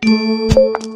Hehehehe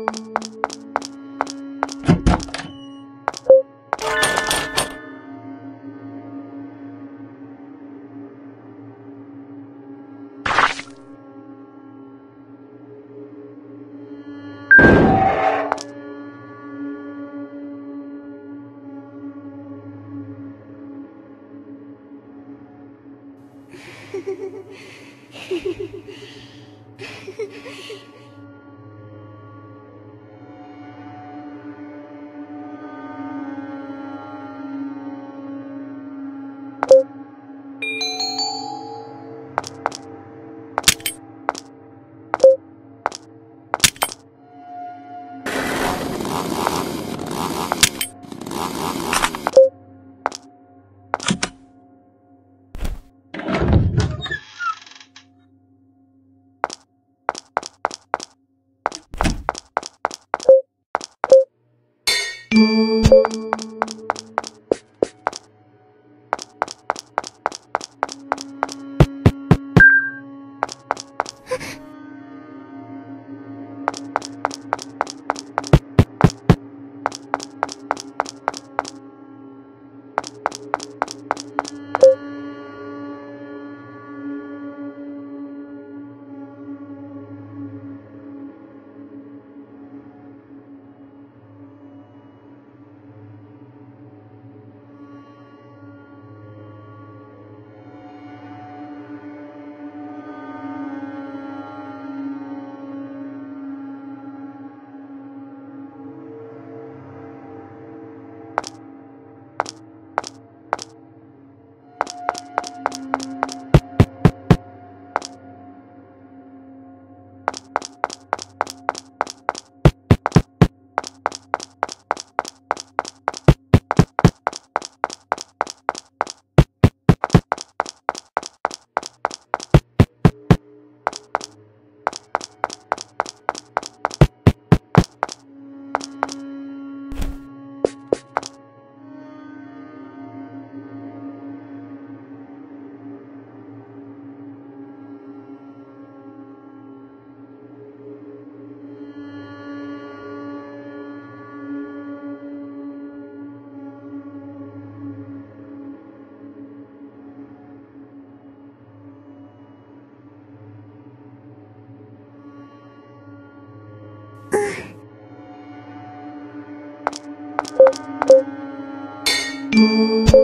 you.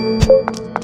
Música